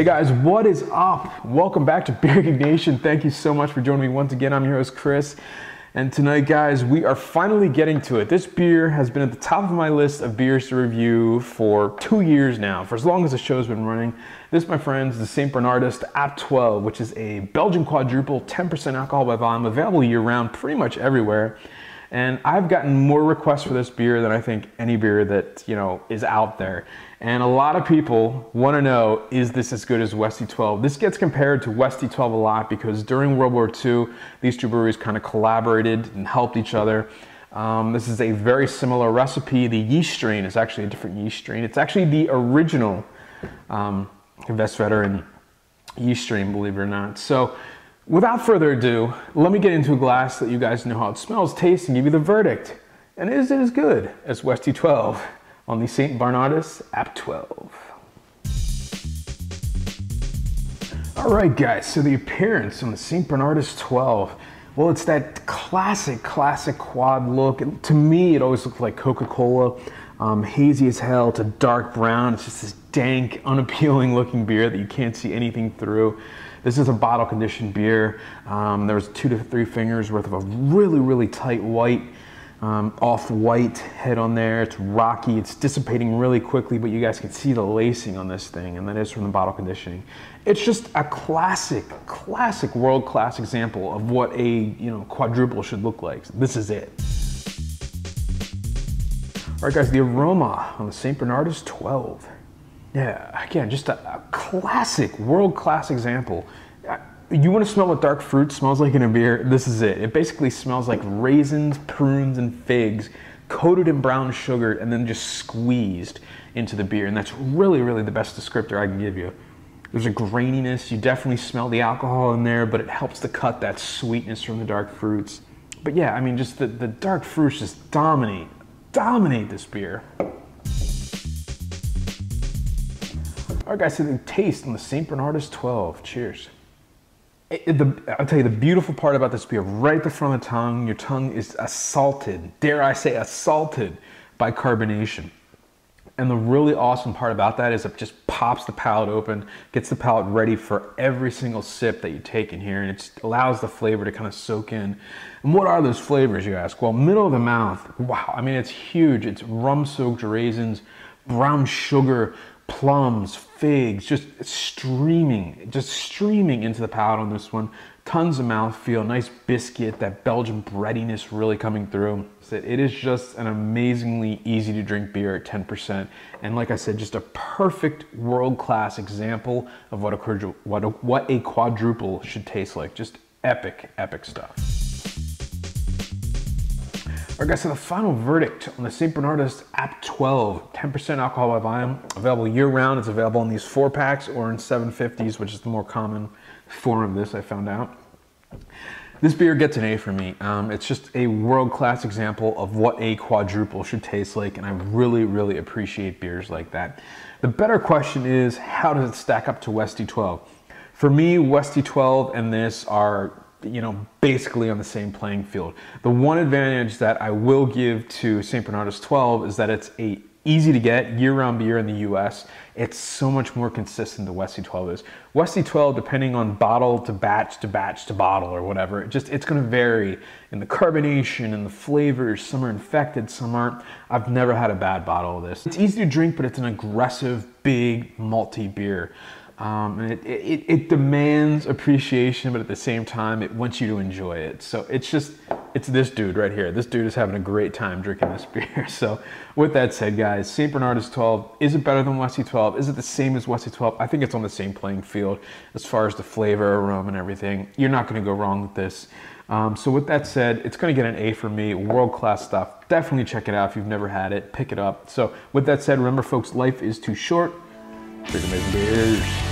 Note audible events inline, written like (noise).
Hey guys, what is up? Welcome back to Beer Nation. Thank you so much for joining me once again. I'm your host, Chris. And tonight, guys, we are finally getting to it. This beer has been at the top of my list of beers to review for two years now, for as long as the show's been running. This, my friends, is the St. Bernardus Abt 12, which is a Belgian quadruple, 10% alcohol by volume, available year round pretty much everywhere. And I've gotten more requests for this beer than I think any beer that, you know, is out there. And a lot of people want to know, is this as good as Westy 12? This gets compared to Westy 12 a lot because during World War II, these two breweries kind of collaborated and helped each other. Um, this is a very similar recipe. The yeast strain is actually a different yeast strain. It's actually the original um, Westvleteren yeast strain, believe it or not. So Without further ado, let me get into a glass that you guys know how it smells, tastes, and give you the verdict. And is it as good as Westy 12 on the St. Bernardus Abt 12? All right, guys, so the appearance on the St. Bernardus 12, well, it's that classic, classic quad look. to me, it always looked like Coca-Cola, um, hazy as hell to dark brown. It's just this dank, (laughs) unappealing looking beer that you can't see anything through. This is a bottle conditioned beer. Um, there's two to three fingers worth of a really, really tight white, um, off-white head on there. It's rocky, it's dissipating really quickly, but you guys can see the lacing on this thing, and that is from the bottle conditioning. It's just a classic, classic world-class example of what a you know quadruple should look like. This is it. All right, guys, the aroma on the St. Bernardus 12. Yeah, again, just a, a classic, world class example. Uh, you want to smell what dark fruit smells like in a beer? This is it. It basically smells like raisins, prunes, and figs coated in brown sugar and then just squeezed into the beer. And that's really, really the best descriptor I can give you. There's a graininess. You definitely smell the alcohol in there, but it helps to cut that sweetness from the dark fruits. But yeah, I mean, just the, the dark fruits just dominate, dominate this beer. All right, guys, so the taste on the St. Bernardus 12. Cheers. It, it, the, I'll tell you the beautiful part about this beer, right at the front of the tongue, your tongue is assaulted, dare I say, assaulted by carbonation. And the really awesome part about that is it just pops the palate open, gets the palate ready for every single sip that you take in here, and it allows the flavor to kind of soak in. And what are those flavors, you ask? Well, middle of the mouth, wow, I mean, it's huge. It's rum soaked raisins, brown sugar, plums, figs, just streaming, just streaming into the palate on this one. Tons of mouthfeel, nice biscuit, that Belgian breadiness really coming through. It is just an amazingly easy to drink beer at 10%. And like I said, just a perfect world-class example of what a, what a, what a quadruple should taste like. Just epic, epic stuff. All right, guys, so the final verdict on the St. Bernardus Abt 12, 10% alcohol by volume, available year round. It's available in these four packs or in 750s, which is the more common form of this, I found out. This beer gets an A for me. Um, it's just a world-class example of what a quadruple should taste like, and I really, really appreciate beers like that. The better question is, how does it stack up to Westy 12? For me, Westy 12 and this are you know, basically on the same playing field. The one advantage that I will give to St. Bernardus 12 is that it's a easy to get year-round beer in the US. It's so much more consistent than Westy 12 is. Westy 12, depending on bottle to batch to batch to bottle or whatever, it just it's gonna vary in the carbonation and the flavors. Some are infected, some aren't. I've never had a bad bottle of this. It's easy to drink, but it's an aggressive, big, malty beer. Um, and it, it, it, demands appreciation, but at the same time, it wants you to enjoy it. So it's just, it's this dude right here. This dude is having a great time drinking this (laughs) beer. So with that said, guys, St. Bernardus 12, is it better than Westy 12? Is it the same as Westy 12? I think it's on the same playing field as far as the flavor, aroma, and everything. You're not gonna go wrong with this. Um, so with that said, it's gonna get an A for me, world-class stuff. Definitely check it out if you've never had it, pick it up. So with that said, remember folks, life is too short. Drink amazing beers.